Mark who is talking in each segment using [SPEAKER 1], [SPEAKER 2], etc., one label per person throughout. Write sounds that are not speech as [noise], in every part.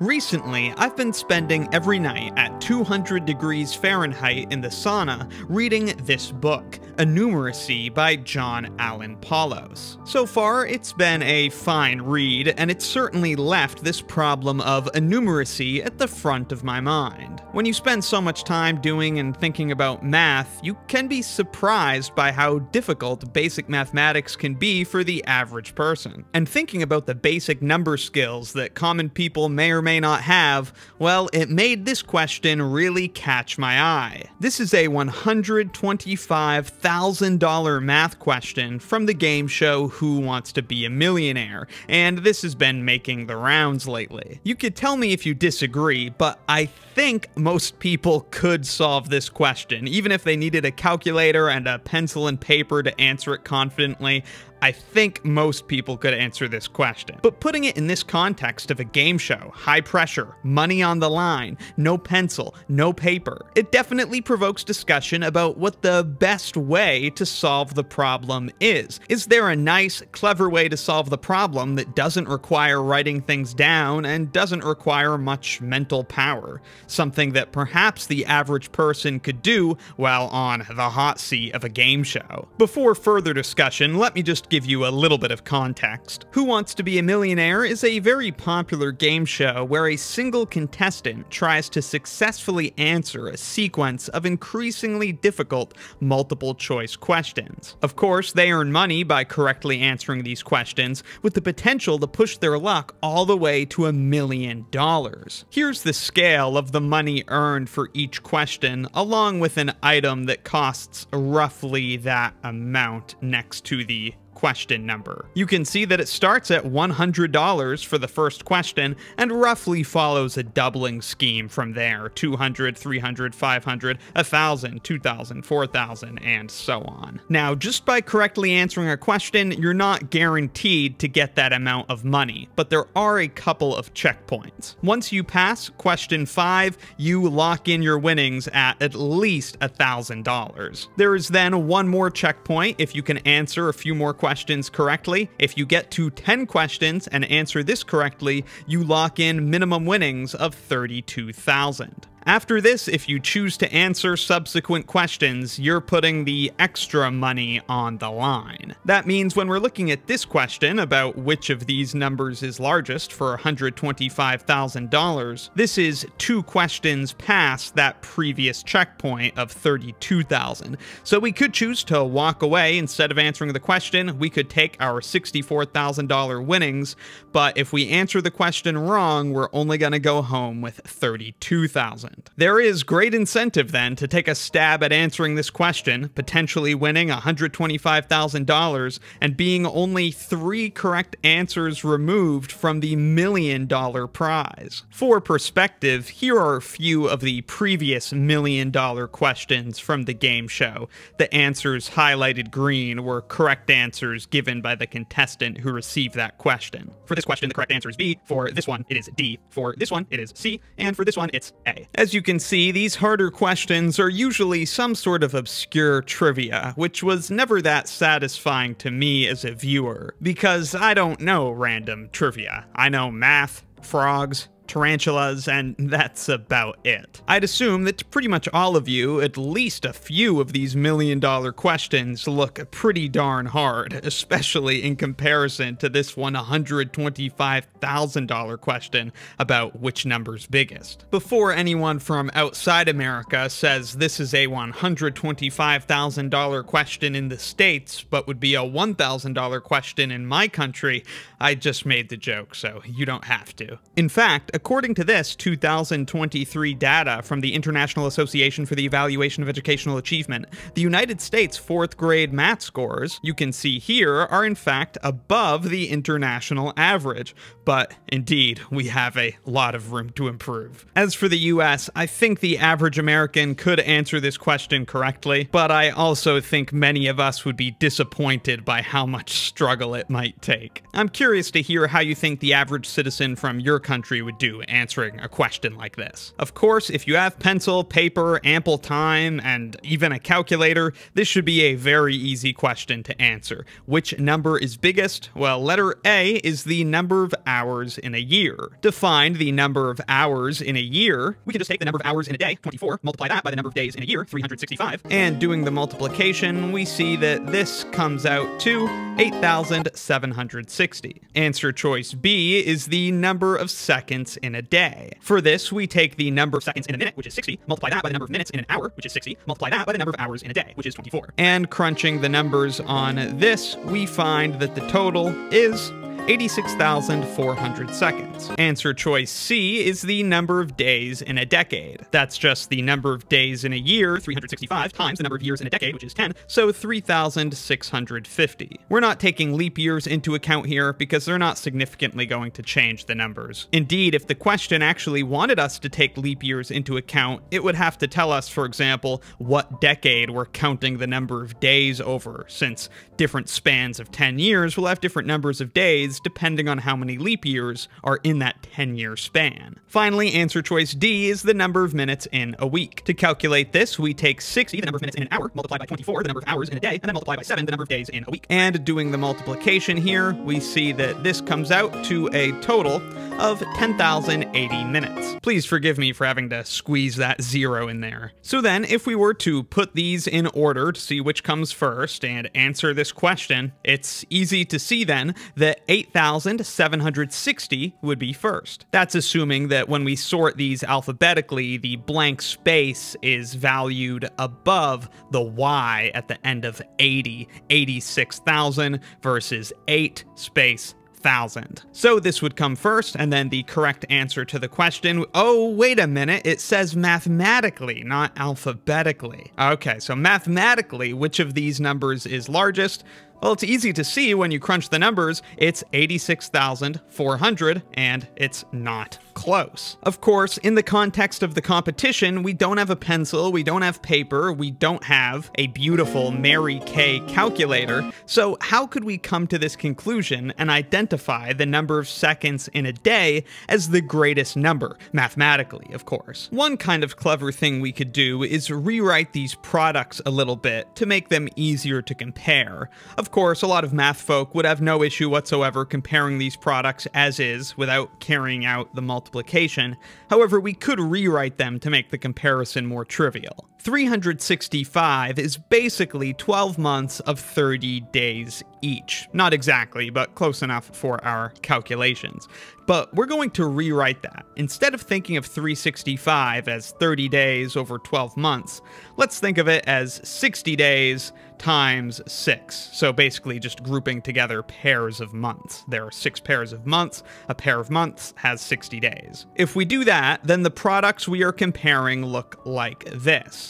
[SPEAKER 1] Recently, I've been spending every night at 200 degrees Fahrenheit in the sauna reading this book, Innumeracy by John Allen Paulos. So far, it's been a fine read, and it's certainly left this problem of innumeracy at the front of my mind. When you spend so much time doing and thinking about math, you can be surprised by how difficult basic mathematics can be for the average person. And thinking about the basic number skills that common people may or may may not have, well, it made this question really catch my eye. This is a $125,000 math question from the game show Who Wants to Be a Millionaire, and this has been making the rounds lately. You could tell me if you disagree, but I think most people could solve this question, even if they needed a calculator and a pencil and paper to answer it confidently. I think most people could answer this question. But putting it in this context of a game show, high pressure, money on the line, no pencil, no paper, it definitely provokes discussion about what the best way to solve the problem is. Is there a nice, clever way to solve the problem that doesn't require writing things down and doesn't require much mental power? Something that perhaps the average person could do while on the hot seat of a game show. Before further discussion, let me just give you a little bit of context. Who Wants to Be a Millionaire is a very popular game show where a single contestant tries to successfully answer a sequence of increasingly difficult multiple choice questions. Of course, they earn money by correctly answering these questions, with the potential to push their luck all the way to a million dollars. Here's the scale of the money earned for each question, along with an item that costs roughly that amount next to the question number. You can see that it starts at $100 for the first question and roughly follows a doubling scheme from there 200, 300, 500, 1000, 2000, 4000, and so on. Now, just by correctly answering a question, you're not guaranteed to get that amount of money, but there are a couple of checkpoints. Once you pass question 5, you lock in your winnings at at least $1,000. There is then one more checkpoint if you can answer a few more questions questions correctly. If you get to 10 questions and answer this correctly, you lock in minimum winnings of 32,000. After this, if you choose to answer subsequent questions, you're putting the extra money on the line. That means when we're looking at this question about which of these numbers is largest for $125,000, this is two questions past that previous checkpoint of 32,000. So we could choose to walk away instead of answering the question. We could take our $64,000 winnings, but if we answer the question wrong, we're only going to go home with 32,000. There is great incentive then to take a stab at answering this question, potentially winning $125,000 and being only three correct answers removed from the million dollar prize. For perspective, here are a few of the previous million dollar questions from the game show. The answers highlighted green were correct answers given by the contestant who received that question. For this question, the correct answer is B. For this one, it is D. For this one, it is C. And for this one, it's A. As you can see, these harder questions are usually some sort of obscure trivia, which was never that satisfying to me as a viewer, because I don't know random trivia. I know math, frogs, tarantulas, and [laughs] that's about it. I'd assume that pretty much all of you, at least a few of these million dollar questions look pretty darn hard, [laughs] especially in comparison to this one $125,000 question about which number's biggest. Before anyone from outside America says this is a $125,000 question in the States, but would be a $1,000 question in my country, I just made the joke, so you don't have to. In fact, According to this 2023 data from the International Association for the Evaluation of Educational Achievement, the United States fourth grade math scores, you can see here, are in fact above the international average. But indeed, we have a lot of room to improve. As for the US, I think the average American could answer this question correctly, but I also think many of us would be disappointed by how much struggle it might take. I'm curious to hear how you think the average citizen from your country would do answering a question like this. Of course, if you have pencil, paper, ample time, and even a calculator, this should be a very easy question to answer. Which number is biggest? Well, letter A is the number of hours in a year. To find the number of hours in a year, we can just take the number of hours in a day, 24, multiply that by the number of days in a year, 365, and doing the multiplication, we see that this comes out to 8,760. Answer choice B is the number of seconds in a day. For this, we take the number of seconds in a minute, which is 60, multiply that by the number of minutes in an hour, which is 60, multiply that by the number of hours in a day, which is 24. And crunching the numbers on this, we find that the total is 86,400 seconds. Answer choice C is the number of days in a decade. That's just the number of days in a year, 365, times the number of years in a decade, which is 10, so 3,650. We're not taking leap years into account here because they're not significantly going to change the numbers. Indeed, if the question actually wanted us to take leap years into account, it would have to tell us, for example, what decade we're counting the number of days over, since different spans of 10 years will have different numbers of days depending on how many leap years are in that 10 year span. Finally, answer choice D is the number of minutes in a week. To calculate this, we take 60, the number of minutes in an hour, multiply by 24, the number of hours in a day, and then multiply by 7, the number of days in a week. And doing the multiplication here, we see that this comes out to a total of 10,080 minutes. Please forgive me for having to squeeze that zero in there. So then, if we were to put these in order to see which comes first and answer this question, it's easy to see then that 8,760 would be first. That's assuming that when we sort these alphabetically, the blank space is valued above the Y at the end of 80, 86,000 versus 8 space thousand. So this would come first, and then the correct answer to the question. Oh, wait a minute, it says mathematically, not alphabetically. Okay, so mathematically, which of these numbers is largest? Well, it's easy to see when you crunch the numbers. It's 86,400, and it's not close. Of course, in the context of the competition, we don't have a pencil, we don't have paper, we don't have a beautiful Mary Kay calculator, so how could we come to this conclusion and identify the number of seconds in a day as the greatest number, mathematically, of course? One kind of clever thing we could do is rewrite these products a little bit to make them easier to compare. Of course, a lot of math folk would have no issue whatsoever comparing these products as is without carrying out the multiple multiplication, however, we could rewrite them to make the comparison more trivial. 365 is basically 12 months of 30 days each. Not exactly, but close enough for our calculations. But we're going to rewrite that. Instead of thinking of 365 as 30 days over 12 months, let's think of it as 60 days times 6. So basically just grouping together pairs of months. There are 6 pairs of months, a pair of months has 60 days. If we do that, then the products we are comparing look like this.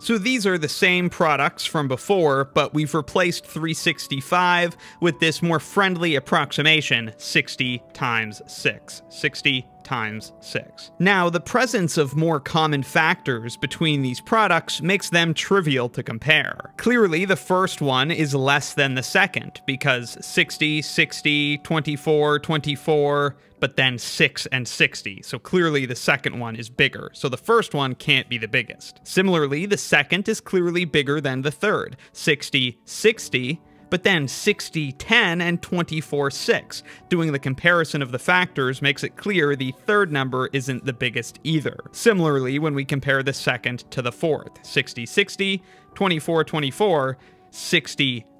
[SPEAKER 1] So these are the same products from before, but we've replaced 365 with this more friendly approximation, 60 times 6. 60 times 6. Now, the presence of more common factors between these products makes them trivial to compare. Clearly, the first one is less than the second, because 60, 60, 24, 24, but then 6 and 60. So clearly the second one is bigger. So the first one can't be the biggest. Similarly, the second is clearly bigger than the third. 60, 60 but then 60, 10, and 24, 6. Doing the comparison of the factors makes it clear the third number isn't the biggest either. Similarly, when we compare the second to the fourth, 60, 60, 24, 24,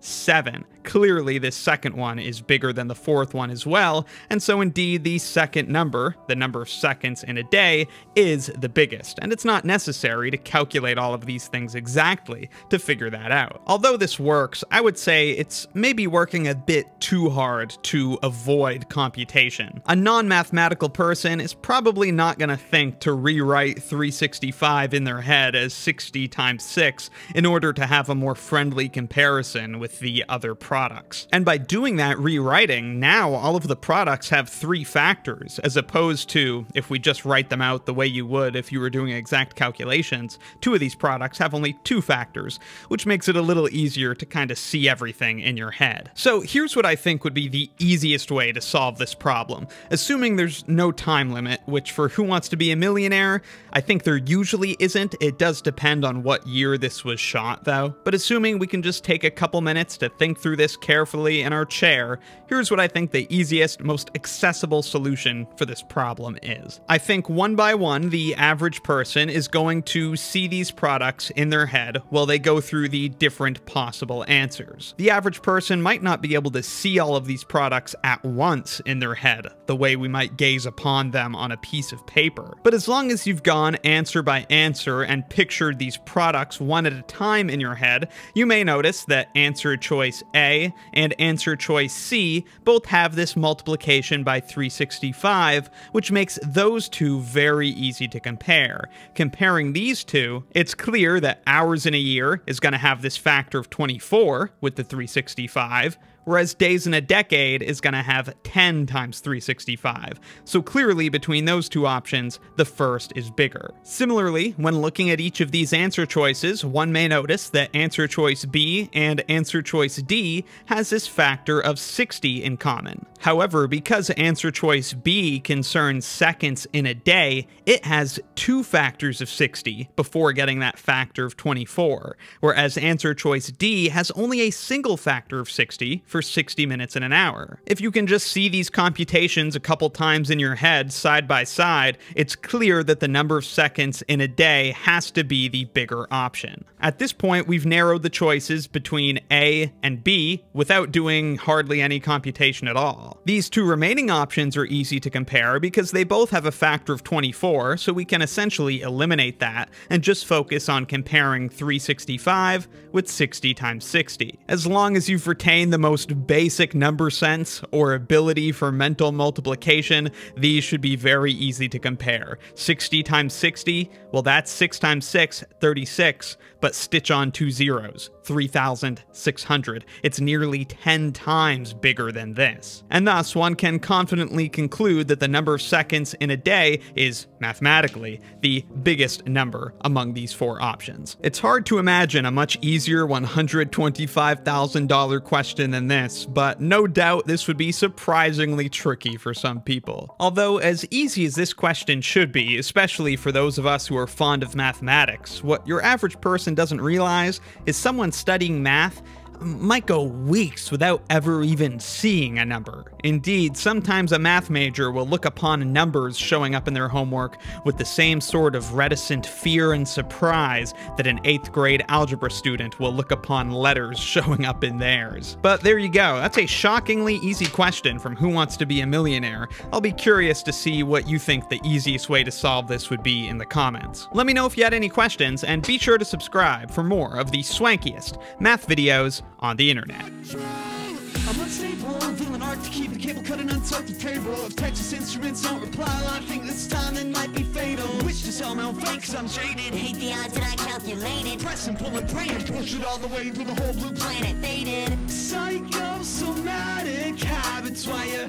[SPEAKER 1] 67. Clearly, this second one is bigger than the fourth one as well, and so indeed the second number, the number of seconds in a day, is the biggest, and it's not necessary to calculate all of these things exactly to figure that out. Although this works, I would say it's maybe working a bit too hard to avoid computation. A non-mathematical person is probably not going to think to rewrite 365 in their head as 60 times 6 in order to have a more friendly comparison with with the other products. And by doing that rewriting, now all of the products have three factors, as opposed to if we just write them out the way you would if you were doing exact calculations, two of these products have only two factors, which makes it a little easier to kind of see everything in your head. So here's what I think would be the easiest way to solve this problem, assuming there's no time limit, which for Who Wants to Be a Millionaire, I think there usually isn't. It does depend on what year this was shot, though. But assuming we can just take a couple minutes to think through this carefully in our chair, here's what I think the easiest, most accessible solution for this problem is. I think one by one, the average person is going to see these products in their head while they go through the different possible answers. The average person might not be able to see all of these products at once in their head, the way we might gaze upon them on a piece of paper. But as long as you've gone answer by answer and pictured these products one at a time in your head, you may notice that answer choice A and answer choice C both have this multiplication by 365, which makes those two very easy to compare. Comparing these two, it's clear that hours in a year is going to have this factor of 24 with the 365, whereas Days in a Decade is going to have 10 times 365. So clearly, between those two options, the first is bigger. Similarly, when looking at each of these answer choices, one may notice that answer choice B and answer choice D has this factor of 60 in common. However, because answer choice B concerns seconds in a day, it has two factors of 60 before getting that factor of 24, whereas answer choice D has only a single factor of 60 for 60 minutes in an hour. If you can just see these computations a couple times in your head side by side, it's clear that the number of seconds in a day has to be the bigger option. At this point, we've narrowed the choices between A and B without doing hardly any computation at all. These two remaining options are easy to compare because they both have a factor of 24, so we can essentially eliminate that and just focus on comparing 365 with 60 times 60. As long as you've retained the most most basic number sense or ability for mental multiplication, these should be very easy to compare. 60 times 60, well that's 6 times 6, 36, but stitch on two zeros, 3,600. It's nearly 10 times bigger than this. And thus, one can confidently conclude that the number of seconds in a day is, mathematically, the biggest number among these four options. It's hard to imagine a much easier $125,000 question than this, but no doubt this would be surprisingly tricky for some people. Although, as easy as this question should be, especially for those of us who are fond of mathematics, what your average person doesn't realize is someone studying math might go weeks without ever even seeing a number. Indeed, sometimes a math major will look upon numbers showing up in their homework with the same sort of reticent fear and surprise that an 8th grade algebra student will look upon letters [laughs] showing up in theirs. But there you go, that's a shockingly easy question from Who Wants to Be a Millionaire. I'll be curious to see what you think the easiest way to solve this would be in the comments. Let me know if you had any questions, and be sure to subscribe for more of the swankiest math videos on the internet. I'm unstable, I'm feeling art to keep the cable cut and untouch the table. If Texas Instruments don't reply, I think this time it might be fatal. Wish to sell my own fake, cause I'm jaded. Hate the odds that I calculated. Press and pull and pray and push it all the way through the whole blue planet faded. Psychosomatic habits, why you